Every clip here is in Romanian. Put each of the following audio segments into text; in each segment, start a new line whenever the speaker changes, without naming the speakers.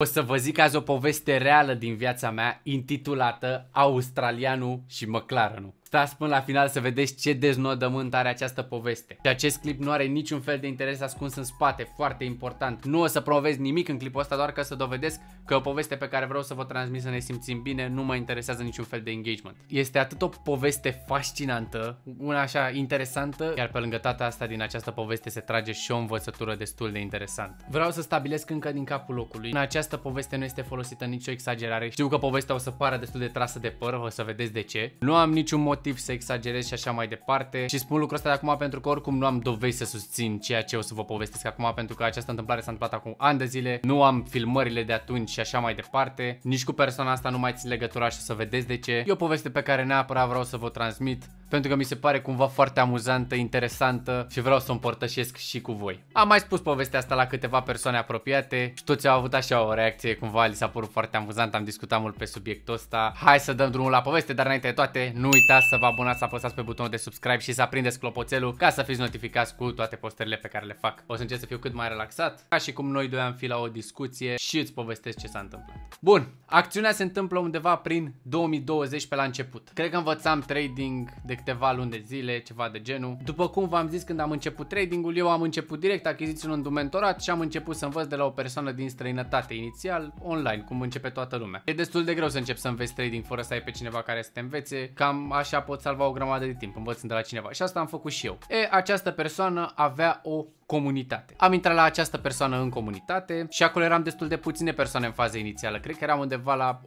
O să vă zic azi o poveste reală din viața mea intitulată Australianul și McLarenul. Stați până la final să vedeți ce deznodământ are această poveste. Și acest clip nu are niciun fel de interes ascuns în spate, foarte important. Nu o să promovez nimic în clipul ăsta, doar ca să dovedesc că o poveste pe care vreau să vă transmit să ne simțim bine nu mă interesează niciun fel de engagement. Este atât o poveste fascinantă, una așa interesantă, iar pe lângă tata asta din această poveste se trage și o învățătură destul de interesantă. Vreau să stabilesc încă din capul locului. În această poveste nu este folosită nicio exagerare. Știu că povestea o să pară destul de trasă de păr, o să vedeți de ce. Nu am niciun motiv motiv să exagerez și așa mai departe. Și spun lucrul ăsta de acum pentru că oricum nu am dovezi să susțin ceea ce o să vă povestesc acum pentru că această întâmplare s-a întâmplat acum ani de zile. Nu am filmările de atunci și așa mai departe. Nici cu persoana asta nu mai țin legătura și o să vedeți de ce. E o poveste pe care neapărat vreau să vă transmit pentru că mi se pare cumva foarte amuzantă, interesantă și vreau să o împărtășesc și cu voi. Am mai spus povestea asta la câteva persoane apropiate și toți au avut așa o reacție, cumva li s-a părut foarte amuzant, am discutat mult pe subiectul ăsta. Hai să dăm drumul la poveste, dar înainte de toate, nu uitați să vă abonați, să apăsați pe butonul de subscribe și să aprindeți clopoțelul ca să fiți notificați cu toate postările pe care le fac. O să încerc să fiu cât mai relaxat, ca și cum noi doi am fi la o discuție și îți povestesc ce s-a întâmplat. Bun, acțiunea se întâmplă undeva prin 2020 pe la început. Cred că învățam trading de câteva luni de zile, ceva de genul. După cum v-am zis când am început tradingul, eu am început direct achiziționând un mentorat și am început să învăț de la o persoană din străinătate inițial, online, cum începe toată lumea. E destul de greu să încep să înveți trading fără să ai pe cineva care să te învețe, cam așa pot salva o grămadă de timp învățând de la cineva și asta am făcut și eu. E, această persoană avea o comunitate. Am intrat la această persoană în comunitate și acolo eram destul de puține persoane în faza inițială. Cred că eram undeva la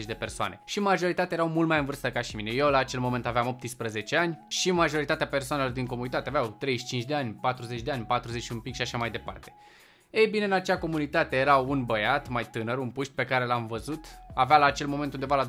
150-160 de persoane. Și majoritatea erau mult mai în vârstă ca și mine. Eu la acel moment aveam 18 ani și majoritatea persoanelor din comunitate aveau 35 de ani, 40 de ani, 40 un pic și așa mai departe. Ei bine, în acea comunitate era un băiat mai tânăr, un puști pe care l-am văzut, avea la acel moment undeva la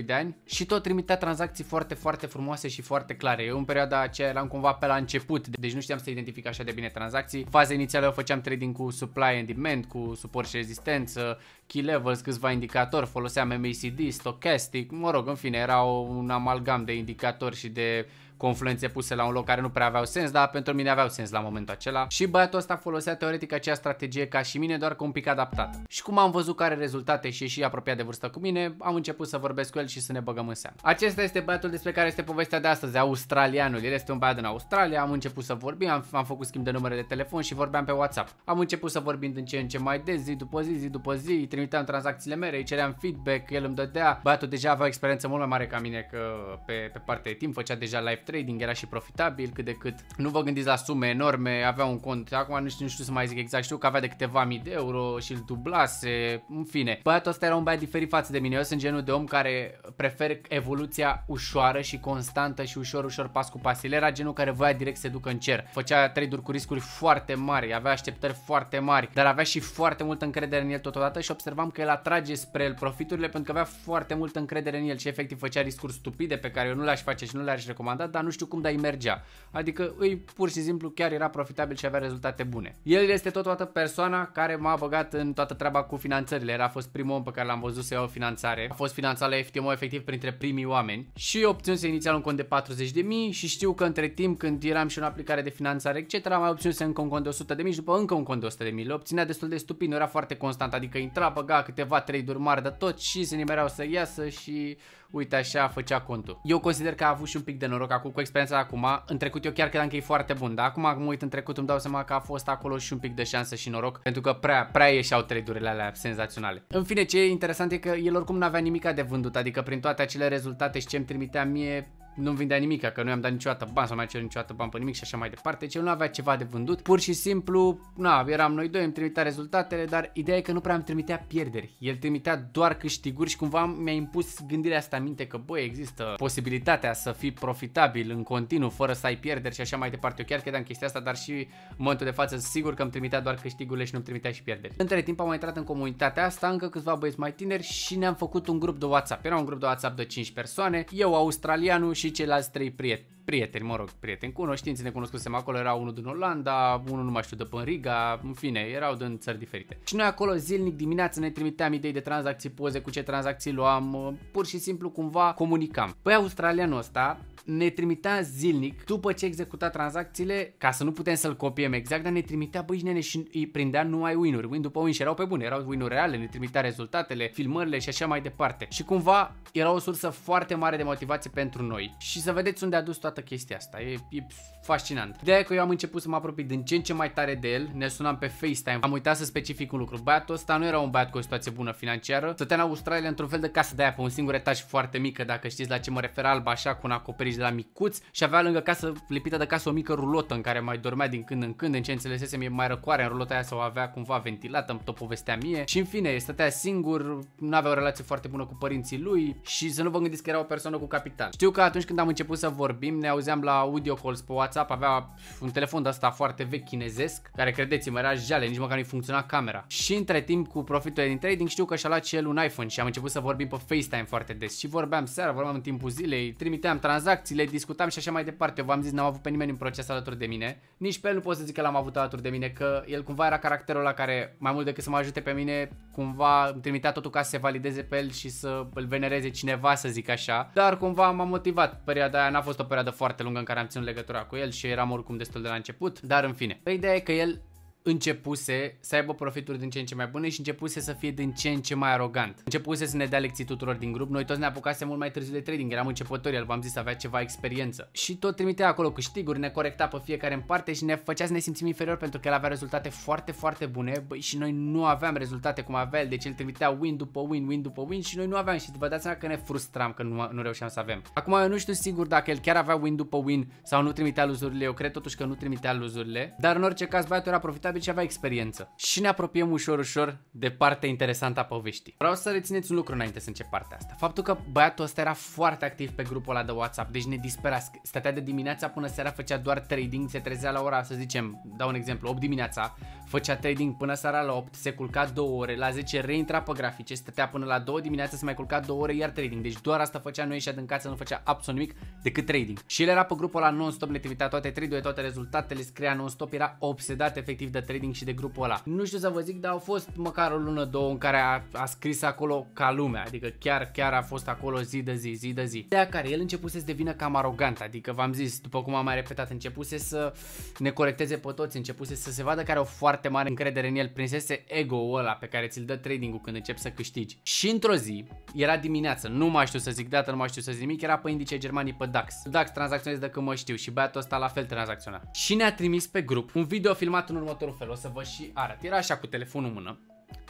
21-22 de ani și tot trimitea tranzacții foarte, foarte frumoase și foarte clare. Eu în perioada aceea eram cumva pe la început, deci nu știam să identific așa de bine tranzacții. Faza inițială eu făceam trading cu supply and demand, cu suport și rezistență, key levels, câțiva indicatori, foloseam MACD, stochastic, mă rog, în fine, era un amalgam de indicatori și de confluențe puse la un loc care nu prea aveau sens, dar pentru mine aveau sens la momentul acela. Și băiatul ăsta folosea teoretic aceeași strategie ca și mine, doar că un pic adaptată. Și cum am văzut care rezultate și e și apropiat de vârstă cu mine, am început să vorbesc cu el și să ne băgăm în seamă. Acesta este băiatul despre care este povestea de astăzi, australianul. El este un băiat din Australia, am început să vorbim, am, am făcut schimb de numere de telefon și vorbeam pe WhatsApp. Am început să vorbim din ce în ce mai des, zi după zi, zi după zi, îi trimiteam tranzacțiile mele, îi ceream feedback, el îmi dădea. Băiatul deja avea o experiență mult mai mare ca mine că pe, pe partea de timp, făcea deja live trading, era și profitabil cât de cât. Nu vă gândiți la sume enorme, avea un cont, acum nu știu, nu știu să mai zic exact, știu că avea de câteva mii de euro și îl dublase, în fine. Băiatul ăsta era un băiat diferit față de mine, eu sunt genul de om care prefer evoluția ușoară și constantă și ușor, ușor, pas cu pas. El era genul care voia direct să se ducă în cer. Făcea trade-uri cu riscuri foarte mari, avea așteptări foarte mari, dar avea și foarte multă încredere în el totodată și observam că el atrage spre el profiturile pentru că avea foarte multă încredere în el și efectiv făcea riscuri stupide pe care eu nu le-aș face și nu le-aș recomanda, dar nu știu cum, dar îi mergea. Adică îi pur și simplu chiar era profitabil și avea rezultate bune. El este totodată persoana care m-a băgat în toată treaba cu finanțările. Era a fost primul om pe care l-am văzut să iau finanțare. A fost finanțat la FTMO efectiv printre primii oameni și opțiunse inițial un cont de 40.000 și știu că între timp când eram și în aplicare de finanțare etc. mai opțiunse încă un cont de 100.000 și după încă un cont de 100.000. Le obținea destul de stupid, nu era foarte constant, adică intra, băga câteva trade-uri mari de tot și se nimereau să iasă și uite așa făcea contul. Eu consider că a avut și un pic de noroc acum cu experiența acum. În trecut eu chiar credeam că e foarte bun, dar acum mă uit în trecut îmi dau seama că a fost acolo și un pic de șansă și noroc, pentru că prea, prea ieșeau trade-urile alea senzaționale. În fine, ce e interesant e că el oricum nu avea nimic de vândut, adică prin toate acele rezultate și ce îmi trimitea mie, nu-mi vindea nimic, că nu i-am dat niciodată bani sau mai cer niciodată bani pe nimic și așa mai departe, ce deci nu avea ceva de vândut. Pur și simplu, na, eram noi doi, îmi trimitea rezultatele, dar ideea e că nu prea îmi trimitea pierderi. El trimitea doar câștiguri și cumva mi-a impus gândirea asta în minte că, băi, există posibilitatea să fii profitabil în continuu, fără să ai pierderi și așa mai departe. Eu chiar credeam chestia asta, dar și în momentul de față, sigur că îmi trimitea doar câștigurile și nu îmi trimitea și pierderi. Între timp am intrat în comunitatea asta, încă câțiva băieți mai tineri și ne-am făcut un grup de WhatsApp. Era un grup de WhatsApp de 5 persoane, eu, australianul și ceilalți trei prieteni prieteni, mă rog, prieteni, cunoștințe, ne cunoscusem acolo, era unul din Olanda, unul nu mai știu de pe Riga, în fine, erau din țări diferite. Și noi acolo zilnic dimineața ne trimiteam idei de tranzacții, poze cu ce tranzacții luam, pur și simplu cumva comunicam. Păi australianul ăsta ne trimitea zilnic, după ce executa tranzacțiile, ca să nu putem să-l copiem exact, dar ne trimitea băi nene și îi prindea numai win-uri, win după win și erau pe bune, erau win-uri reale, ne trimitea rezultatele, filmările și așa mai departe. Și cumva era o sursă foarte mare de motivație pentru noi. Și să vedeți unde a dus toată chestia asta. E, e fascinant. De aia că eu am început să mă apropii din ce în ce mai tare de el, ne sunam pe FaceTime, am uitat să specific un lucru. Băiatul ăsta nu era un băiat cu o situație bună financiară, stătea în Australia într-un fel de casă de aia pe un singur etaj foarte mică, dacă știți la ce mă refer, alb așa, cu un acoperiș de la micuț și avea lângă casă, lipită de casă, o mică rulotă în care mai dormea din când în când, în ce înțelesesem e mai răcoare în rulota aia sau avea cumva ventilată, îmi tot povestea mie. Și în fine, stătea singur, nu avea o relație foarte bună cu părinții lui și să nu vă gândiți că era o persoană cu capital. Știu că atunci când am început să vorbim, ne auzeam la audio calls pe WhatsApp, avea un telefon de asta foarte vechi chinezesc, care credeți-mă era jale, nici măcar nu funcționa camera. Și între timp cu profitul din trading știu că și-a luat și el un iPhone și am început să vorbim pe FaceTime foarte des. Și vorbeam seara, vorbeam în timpul zilei, trimiteam tranzacțiile, discutam și așa mai departe. Eu v-am zis, n-am avut pe nimeni în proces alături de mine. Nici pe el nu pot să zic că l-am avut alături de mine, că el cumva era caracterul la care, mai mult decât să mă ajute pe mine, cumva îmi trimitea totul ca să se valideze pe el și să îl venereze cineva, să zic așa. Dar cumva m-a motivat. Perioada aia n-a fost o perioadă foarte lungă în care am ținut legătura cu el și eram oricum destul de la început, dar în fine. Pe ideea e că el începuse să aibă profituri din ce în ce mai bune și începuse să fie din ce în ce mai arogant. Începuse să ne dea lecții tuturor din grup. Noi toți ne apucasem mult mai târziu de trading, eram începători, el v-am zis avea ceva experiență. Și tot trimitea acolo câștiguri, ne corecta pe fiecare în parte și ne făcea să ne simțim inferior pentru că el avea rezultate foarte, foarte bune băi, și noi nu aveam rezultate cum avea el, deci el trimitea win după win, win după win și noi nu aveam și vă dați seama că ne frustram că nu, nu reușeam să avem. Acum eu nu știu sigur dacă el chiar avea win după win sau nu trimitea luzurile, eu cred totuși că nu trimitea luzurile, dar în orice caz băiatul era profitabil și avea experiență experiență. Și ne apropiem ușor, ușor de partea interesantă a poveștii. Vreau să rețineți un lucru înainte să încep partea asta. Faptul că băiatul ăsta era foarte activ pe grupul ăla de WhatsApp, deci ne dispera. Stătea de dimineața până seara, făcea doar trading, se trezea la ora, să zicem, dau un exemplu, 8 dimineața, făcea trading până seara la 8, se culca 2 ore, la 10 reintra pe grafice, stătea până la 2 dimineața, se mai culca 2 ore, iar trading. Deci doar asta făcea, nu ieșea din casă, nu făcea absolut nimic decât trading. Și el era pe grupul ăla non-stop, ne trimitea toate trade toate rezultatele, scria non-stop, era obsedat efectiv de trading și de grupul ăla. Nu știu să vă zic, dar au fost măcar o lună, două în care a, a scris acolo ca lumea, adică chiar, chiar a fost acolo zi de zi, zi de zi. De care el începuse să devină cam arogant, adică v-am zis, după cum am mai repetat, începuse să ne corecteze pe toți, începuse să se vadă că are o foarte mare încredere în el, prinsese ego-ul ăla pe care ți-l dă trading-ul când începi să câștigi. Și într-o zi, era dimineață, nu mai știu să zic data, nu mai știu să zic nimic, era pe indice germanii pe DAX. DAX tranzacționez de când mă știu și băiatul ăsta la fel tranzacționa. Și ne-a trimis pe grup un video filmat în următorul fel, o să vă și arăt. Era așa cu telefonul în mână,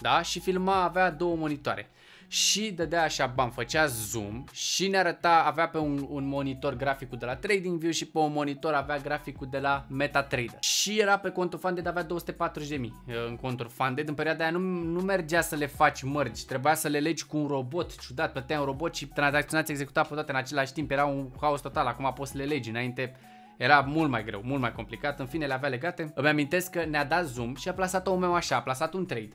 da? Și filma, avea două monitoare și dădea așa, bam, făcea zoom și ne arăta, avea pe un, un monitor graficul de la TradingView și pe un monitor avea graficul de la MetaTrader. Și era pe contul funded, avea 240.000 uh, în contul funded. În perioada aia nu, nu mergea să le faci mărgi, trebuia să le legi cu un robot ciudat, plătea un robot și tranzacționați executa pe toate în același timp, era un haos total, acum poți să le legi, înainte era mult mai greu, mult mai complicat, în fine le avea legate. Îmi amintesc că ne-a dat zoom și a plasat-o meu așa, a plasat un trade.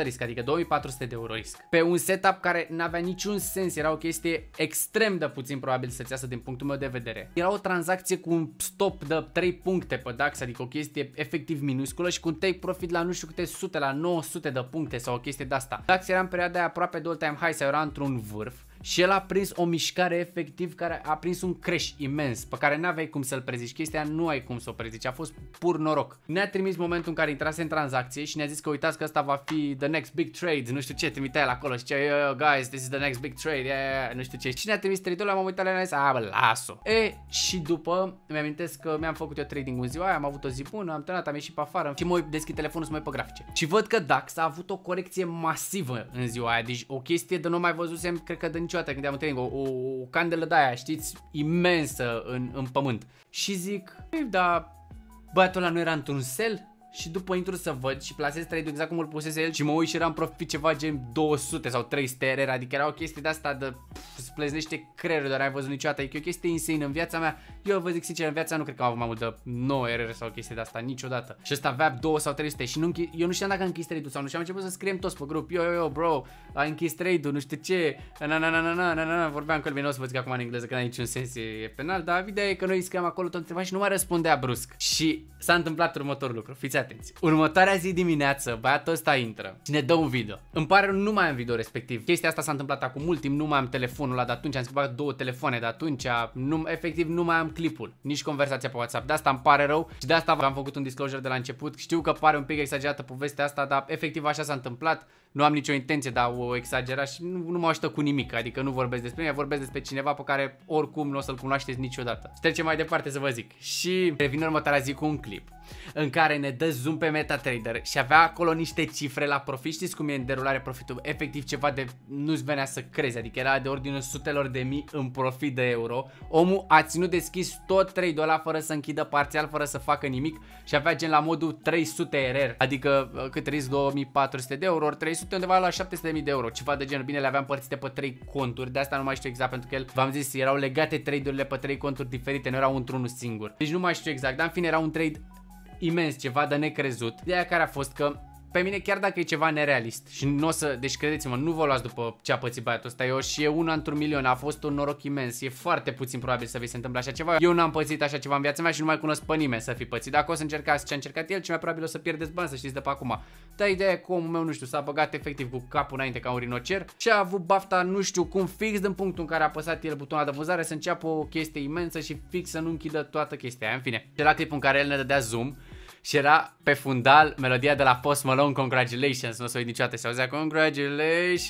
1% risc, adică 2400 de euro risc. Pe un setup care n-avea niciun sens, era o chestie extrem de puțin probabil să-ți iasă din punctul meu de vedere. Era o tranzacție cu un stop de 3 puncte pe DAX, adică o chestie efectiv minusculă și cu un take profit la nu știu câte sute, la 900 de puncte sau o chestie de asta. DAX era în perioada aia aproape de all-time high sau era într-un vârf și el a prins o mișcare efectiv care a prins un crash imens pe care n-aveai cum să-l prezici. Chestia nu ai cum să o prezici, a fost pur noroc. Ne-a trimis momentul în care intrase în tranzacție și ne-a zis că uitați că asta va fi the next big trade, nu știu ce, trimitea el acolo și ce, yo, yo, guys, this is the next big trade, yeah, yeah, yeah, nu știu ce. Și ne-a trimis trade-ul, am uitat la zis, a, bă, las-o. E, și după, mi-amintesc că mi-am făcut eu trading în ziua aia, am avut o zi bună, am terminat, am ieșit pe afară și mă deschid telefonul să mă pe grafice. Și văd că DAX a avut o corecție masivă în ziua aia, deci o chestie de nu mai văzusem, cred că de niciodată când am întâlnit o, o, o candelă de aia, știți, imensă în, în pământ. Și zic, da, băiatul ăla nu era într-un sel? Și după intru să văd și plasez trade exact cum îl pusese el și mă uit și eram profit ceva gen 200 sau 300 RR, adică era o chestie de asta de îți pleznește creierul, dar ai văzut niciodată, e o chestie insane în viața mea. Eu vă zic sincer, în viața nu cred că am avut mai mult de 9 RR sau o chestie de asta niciodată. Și ăsta avea 2 sau 300 și nu eu nu știam dacă a închis trade-ul sau nu și am început să scriem toți pe grup, yo, yo, yo, bro, a închis trade-ul, nu știu ce, na, na, na, na, na, na, na, vorbeam cu el, bine, o să vă zic acum în engleză că n-ai niciun sens, e penal, dar ideea e că noi scriam acolo tot întrebam și nu mai răspundea brusc. Și s-a întâmplat următorul lucru, fiți atenți. Următoarea zi dimineață, băiatul ăsta intră și ne dă un video. Îmi pare nu mai am video respectiv. Chestia asta s-a întâmplat acum mult timp, nu mai am telefonul ăla de atunci, am schimbat două telefoane de atunci, nu, efectiv nu mai am clipul, nici conversația pe WhatsApp. De asta îmi pare rău și de asta am făcut un disclosure de la început. Știu că pare un pic exagerată povestea asta, dar efectiv așa s-a întâmplat nu am nicio intenție, dar o exagera și nu, nu mă ajută cu nimic, adică nu vorbesc despre mine, vorbesc despre cineva pe care oricum nu o să-l cunoașteți niciodată. Și trecem mai departe să vă zic. Și revin următoarea zi cu un clip în care ne dă zoom pe MetaTrader și avea acolo niște cifre la profit, știți cum e în derulare profitul, efectiv ceva de nu-ți venea să crezi, adică era de ordinul sutelor de mii în profit de euro, omul a ținut deschis tot 3 dolari fără să închidă parțial, fără să facă nimic și avea gen la modul 300 RR, adică uh, cât risc 2400 de euro, 300 sunt undeva la 700.000 de euro, ceva de genul. Bine, le aveam părțite pe 3 conturi, de asta nu mai știu exact pentru că el, v-am zis, erau legate trade-urile pe 3 conturi diferite, nu erau într-unul singur. Deci nu mai știu exact, dar în fine era un trade imens, ceva de necrezut. Ideea care a fost că pe mine chiar dacă e ceva nerealist și nu o să, deci credeți-mă, nu vă luați după ce a pățit băiatul ăsta, eu și e una într-un milion, a fost un noroc imens, e foarte puțin probabil să vi se întâmple așa ceva. Eu n-am pățit așa ceva în viața mea și nu mai cunosc pe nimeni să fi pățit. Dacă o să încercați ce a încercat el, ce mai probabil o să pierdeți bani, să știți de pe acum. Dar ideea e că omul meu, nu știu, s-a băgat efectiv cu capul înainte ca un rinocer și a avut bafta, nu știu cum, fix din punctul în care a apăsat el butonul de vânzare să înceapă o chestie imensă și fix să nu închidă toată chestia aia. În fine, de la clipul în care el ne dădea zoom, și era pe fundal melodia de la Post Malone, Congratulations, nu o să uit niciodată, se auzea Congratulations,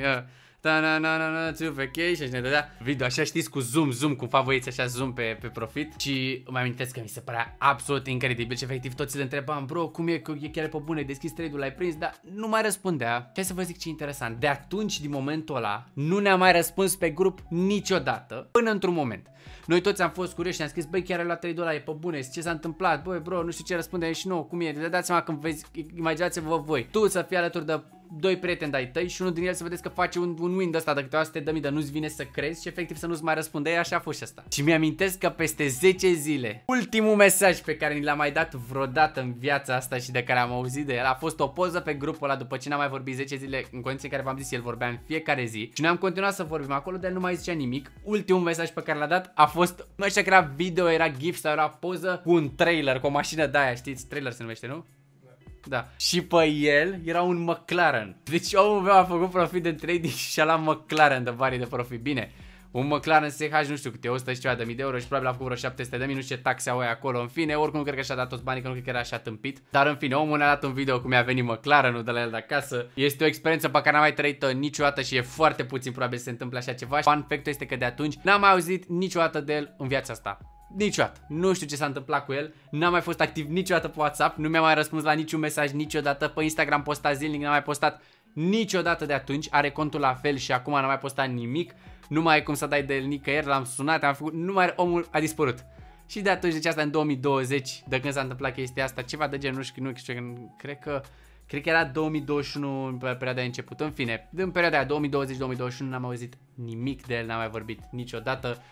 yeah. Da, na, na, na, na, to vacation și ne dădea. Video așa știți cu zoom, zoom, cum fac voiți așa zoom pe, pe profit. Și îmi amintesc că mi se părea absolut incredibil și efectiv toți le întrebam bro cum e, că e chiar pe bune, deschis trade-ul, l-ai prins, dar nu mai răspundea. Ce să vă zic ce interesant, de atunci din momentul ăla nu ne-a mai răspuns pe grup niciodată până într-un moment. Noi toți am fost curioși și am scris, băi, chiar ai luat 3 dolari, e pe bune, ce s-a întâmplat, băi, bro, nu știu ce răspunde și nou, cum e, dați seama când vezi, imaginați-vă voi, tu să fii alături de doi prieteni de-ai tăi și unul din el să vedeți că face un, un win de ăsta de câteva sute de mii de nu-ți vine să crezi și efectiv să nu-ți mai răspunde, e așa a fost și asta. Și mi-amintesc că peste 10 zile, ultimul mesaj pe care ni l-a mai dat vreodată în viața asta și de care am auzit de el a fost o poză pe grupul ăla după ce n-am mai vorbit 10 zile în condiții în care v-am zis, el vorbea în fiecare zi și noi am continuat să vorbim acolo, dar nu mai zicea nimic. Ultimul mesaj pe care l-a dat a fost, nu știu că era video, era GIF sau era poză cu un trailer, cu o mașină de aia, știți, trailer se numește, nu? Da. Și pe el era un McLaren. Deci omul meu a făcut profit de trading și a luat McLaren de bani de profit. Bine, un McLaren SH, nu știu câte, 100 și ceva de mii de euro și probabil a făcut vreo 700 de mii, nu știu ce taxe au acolo. În fine, oricum nu cred că și-a dat toți banii, că nu cred că era așa tâmpit. Dar în fine, omul ne-a dat un video cum i-a venit McLarenul de la el de acasă. Este o experiență pe care n-am mai trăit-o niciodată și e foarte puțin probabil să se întâmple așa ceva. Fun fact este că de atunci n-am mai auzit niciodată de el în viața asta. Niciodată. Nu știu ce s-a întâmplat cu el. N-am mai fost activ niciodată pe WhatsApp. Nu mi-a mai răspuns la niciun mesaj niciodată. Pe Instagram posta zilnic, n-am mai postat niciodată de atunci. Are contul la fel și acum n-am mai postat nimic. Nu mai ai cum să dai de el nicăieri. L-am sunat, am făcut. Nu mai omul a dispărut. Și de atunci, deci asta în 2020, de când s-a întâmplat chestia asta, ceva de genul, nu știu, nu știu, cred că Cred că era 2021 în perioada de început. În fine, în perioada aia 2020-2021 n-am auzit nimic de el, n-am mai vorbit niciodată.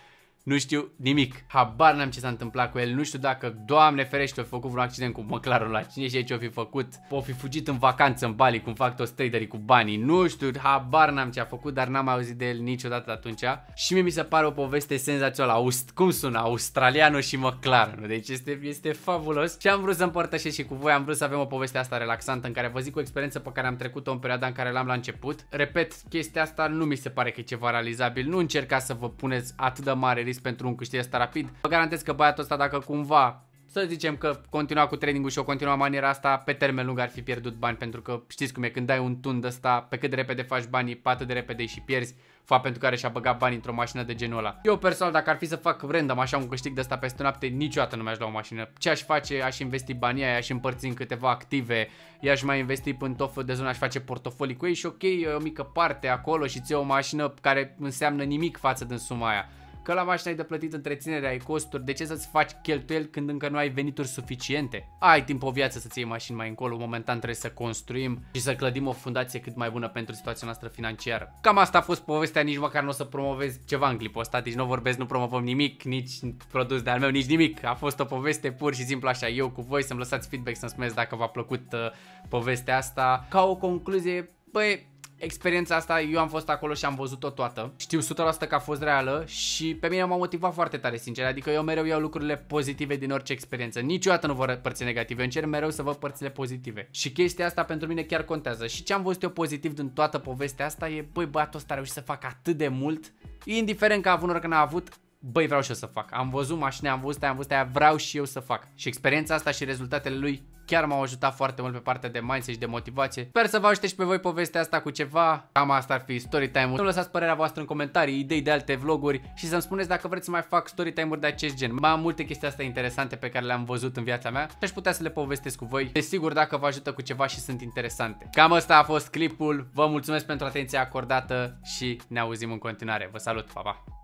Nu știu nimic. Habar n-am ce s-a întâmplat cu el. Nu știu dacă, Doamne ferește, a făcut vreun accident cu măclarul la cine știe ce o fi făcut. O fi fugit în vacanță în Bali, cum fac toți traderii cu banii. Nu știu, habar n-am ce a făcut, dar n-am auzit de el niciodată atunci. Și mie mi se pare o poveste senzațională. Aust, cum sună? Australianul și McLaren. Deci este, este fabulos. Și am vrut să împărtășesc și cu voi. Am vrut să avem o poveste asta relaxantă în care vă zic o experiență pe care am trecut-o în perioada în care l-am la început. Repet, chestia asta nu mi se pare că e ceva realizabil. Nu încercați să vă puneți atât de mare risc pentru un câștig asta rapid. Vă garantez că băiatul ăsta dacă cumva să zicem că continua cu trading-ul și o continua maniera asta, pe termen lung ar fi pierdut bani, pentru că știți cum e, când dai un tun de ăsta, pe cât de repede faci banii, pe atât de repede și pierzi, fa pentru care și-a băgat bani într-o mașină de genul ăla. Eu personal, dacă ar fi să fac random așa un câștig de asta peste noapte, niciodată nu mi-aș lua o mașină. Ce aș face? Aș investi banii aia, aș împărți în câteva active, i-aș mai investi în tot de zonă, aș face portofolii cu ei și ok, o mică parte acolo și ți o mașină care înseamnă nimic față de suma aia că la mașină ai de plătit întreținere, ai costuri, de ce să-ți faci cheltuieli când încă nu ai venituri suficiente? Ai timp o viață să-ți iei mașini mai încolo, momentan trebuie să construim și să clădim o fundație cât mai bună pentru situația noastră financiară. Cam asta a fost povestea, nici măcar nu o să promovez ceva în clipul ăsta, deci nu vorbesc, nu promovăm nimic, nici produs de al meu, nici nimic. A fost o poveste pur și simplu așa, eu cu voi, să-mi lăsați feedback, să-mi spuneți dacă v-a plăcut uh, povestea asta. Ca o concluzie, băi, experiența asta, eu am fost acolo și am văzut-o toată. Știu 100% că a fost reală și pe mine m-a motivat foarte tare, sincer. Adică eu mereu iau lucrurile pozitive din orice experiență. Niciodată nu văd părți negative. Eu încerc mereu să văd părțile pozitive. Și chestia asta pentru mine chiar contează. Și ce am văzut eu pozitiv din toată povestea asta e, băi, băiatul ăsta a reușit să facă atât de mult, indiferent că a avut noroc că n-a avut, băi, vreau și eu să fac. Am văzut mașini, am văzut aia, am văzut aia, vreau și eu să fac. Și experiența asta și rezultatele lui chiar m-au ajutat foarte mult pe partea de mindset și de motivație. Sper să vă ajute și pe voi povestea asta cu ceva. Cam asta ar fi story time-ul. Nu lăsați părerea voastră în comentarii, idei de alte vloguri și să-mi spuneți dacă vreți să mai fac story time-uri de acest gen. Mai am multe chestii astea interesante pe care le-am văzut în viața mea și aș putea să le povestesc cu voi. Desigur dacă vă ajută cu ceva și sunt interesante. Cam asta a fost clipul. Vă mulțumesc pentru atenția acordată și ne auzim în continuare. Vă salut, pa, pa!